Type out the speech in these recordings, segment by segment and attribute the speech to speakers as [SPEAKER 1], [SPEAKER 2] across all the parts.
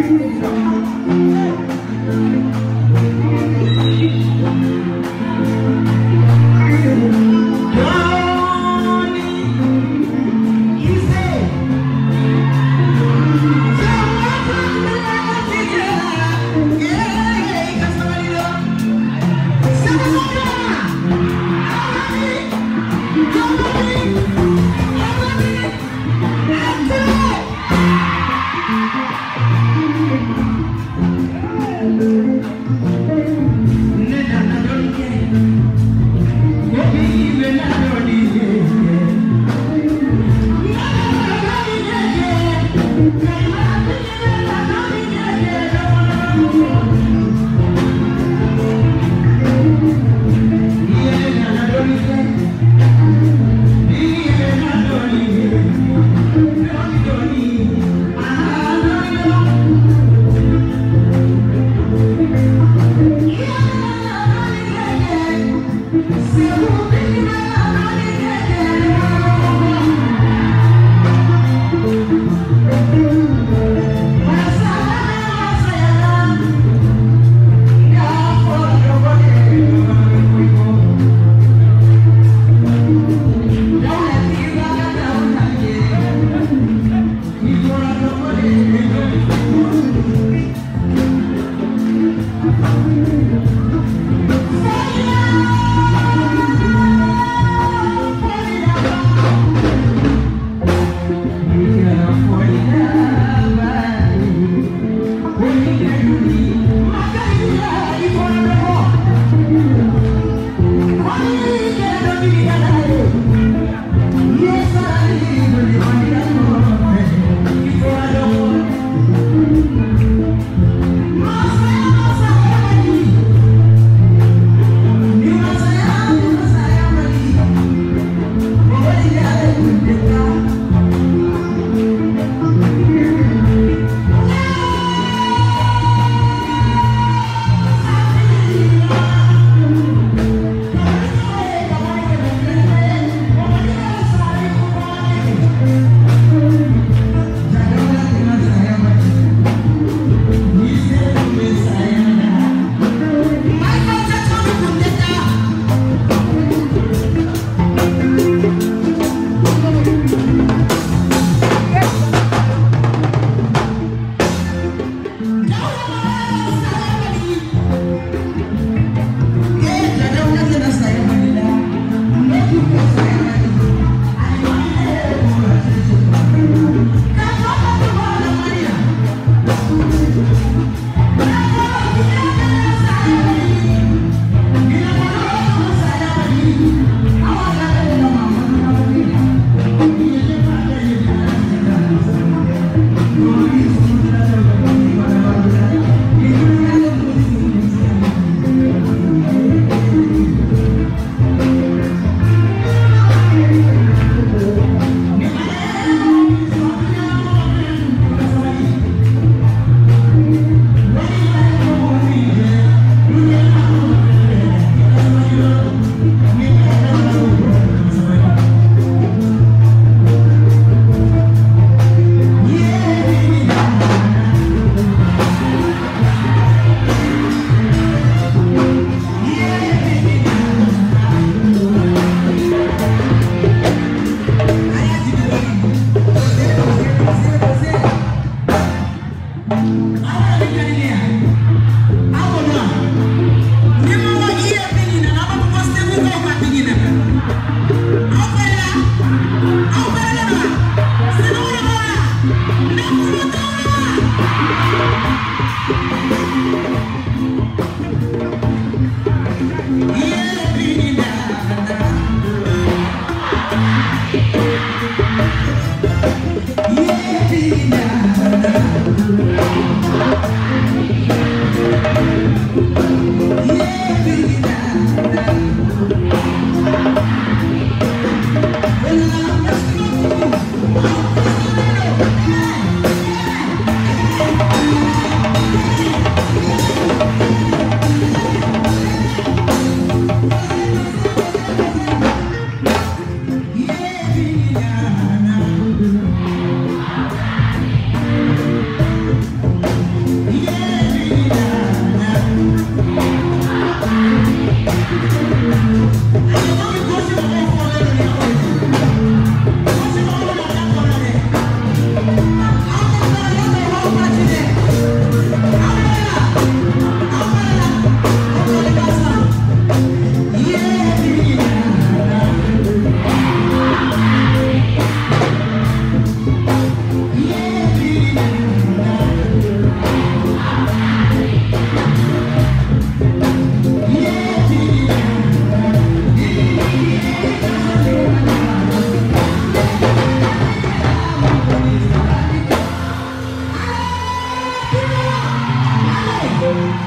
[SPEAKER 1] Thank you. Música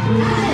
[SPEAKER 1] Thank.